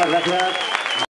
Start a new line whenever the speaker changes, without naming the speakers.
Muchas gracias.